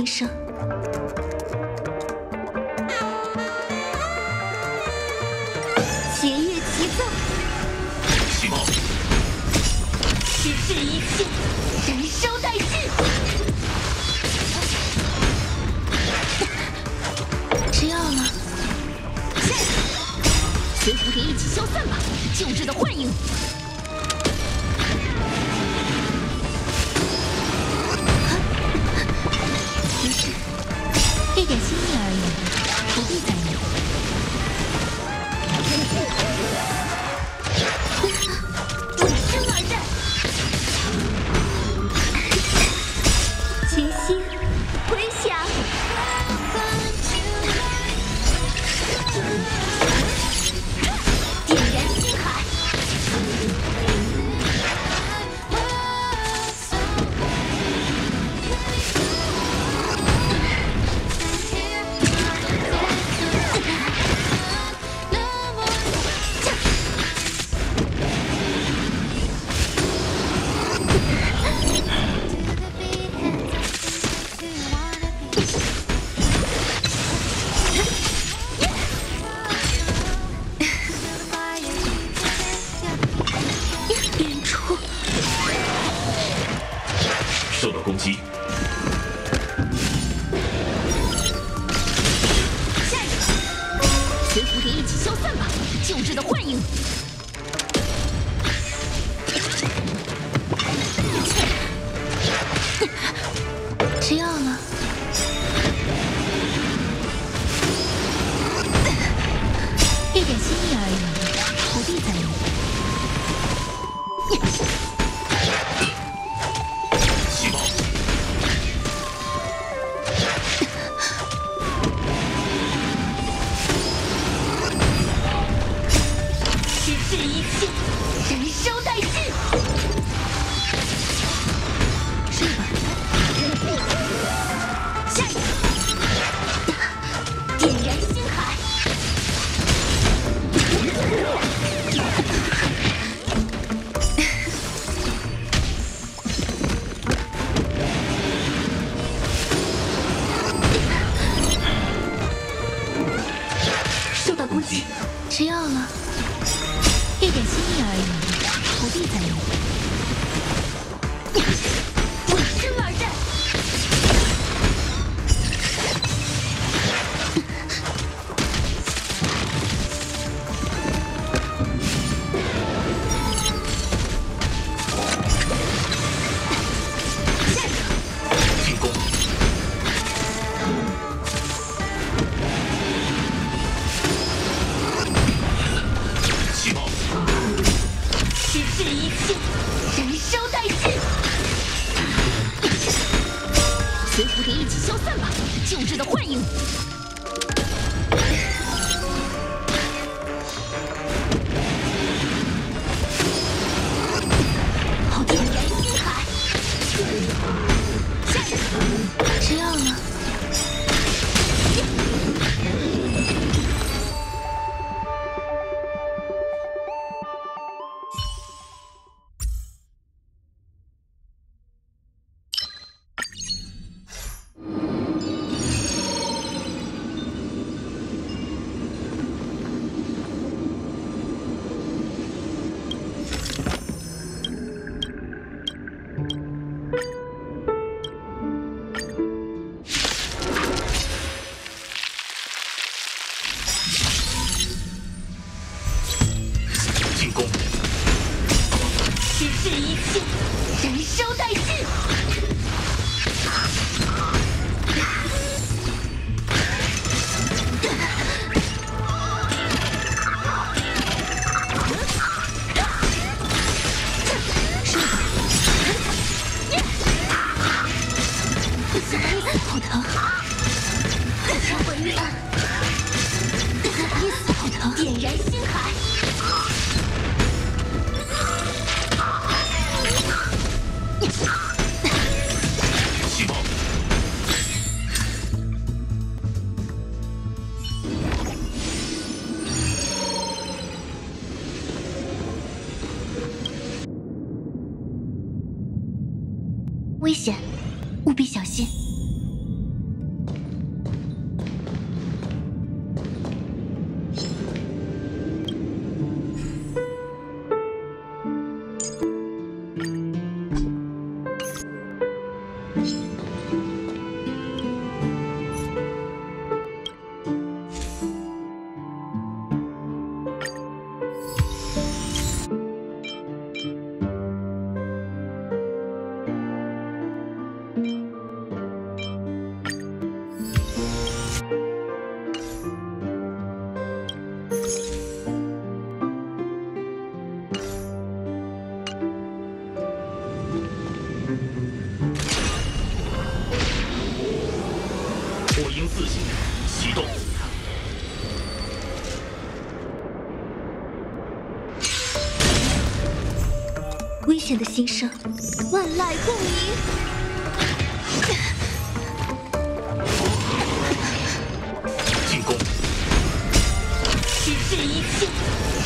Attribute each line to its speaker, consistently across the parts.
Speaker 1: 医生劫夜齐奏。失去一切。燃烧殆尽吃药了
Speaker 2: 下一个随蝴蝶一起消散吧救治的幻影。
Speaker 1: 一点心意而已不必在意 Yeah.
Speaker 3: 火影自行启动
Speaker 1: 危险的心声万籁共鸣
Speaker 3: 进攻
Speaker 2: 使这一切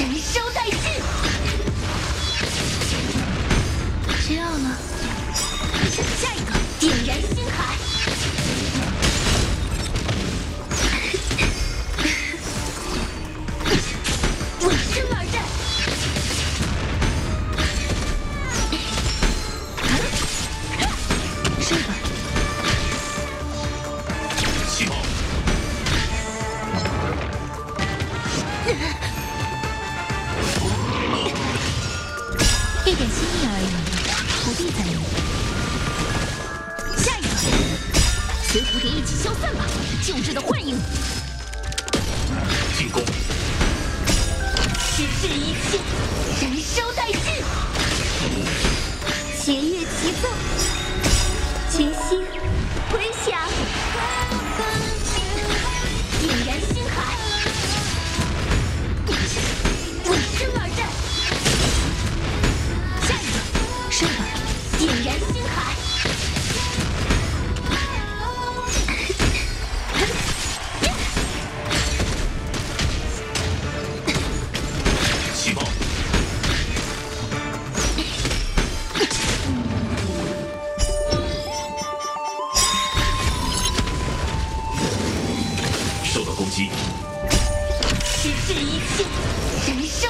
Speaker 2: 燃烧殆尽
Speaker 1: 吃药了
Speaker 2: 下一个点燃
Speaker 1: 心弦乐齐奏，群星。
Speaker 2: 你，是这一切，人生。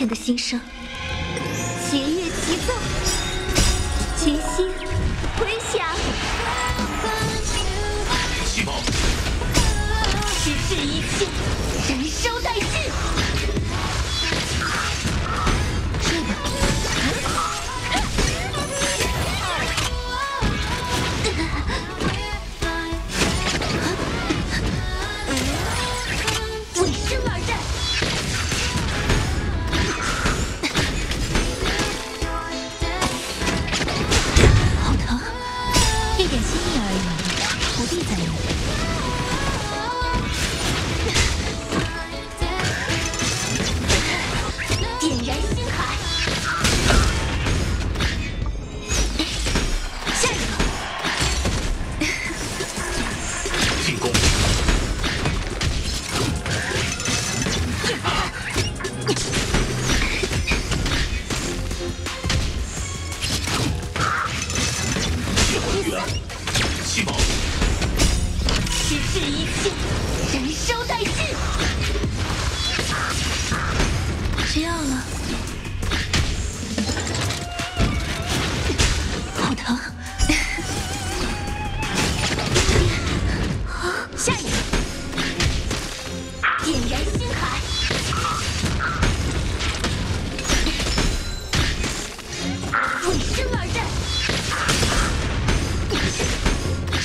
Speaker 2: 朕的
Speaker 1: 心声。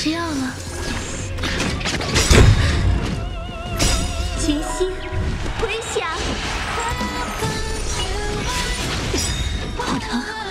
Speaker 1: 不要了。群星
Speaker 2: 回响
Speaker 1: 好疼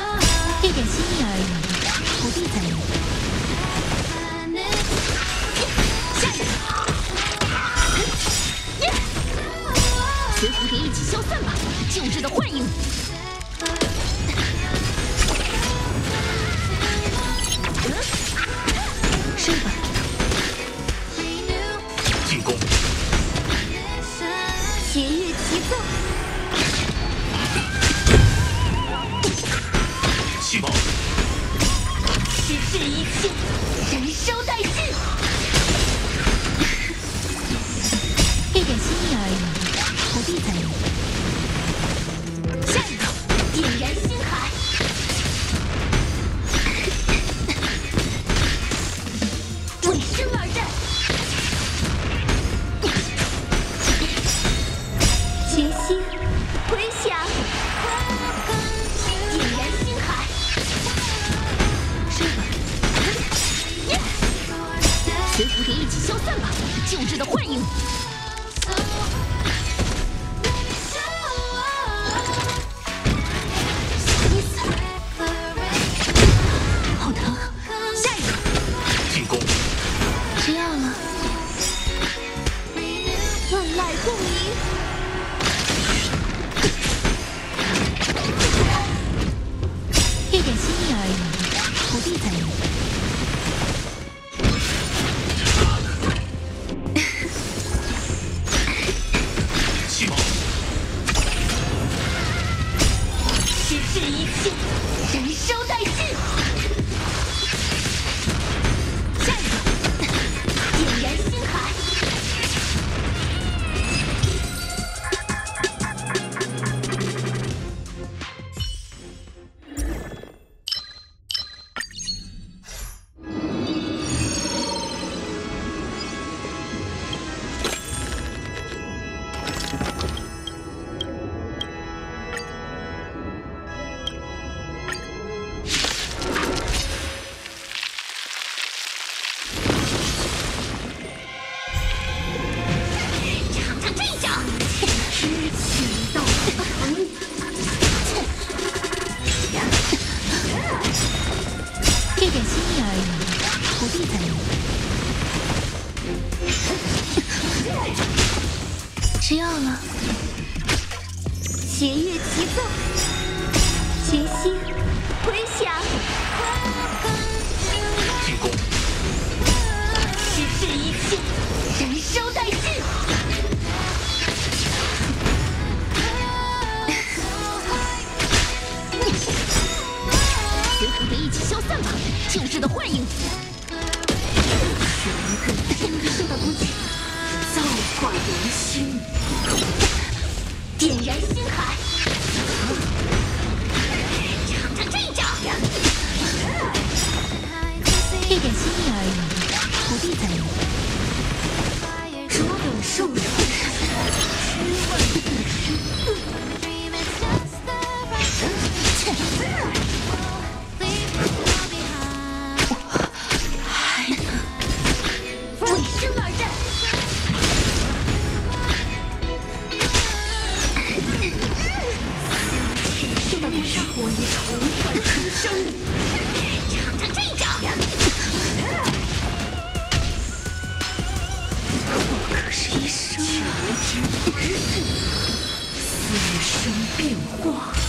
Speaker 3: 胜者哇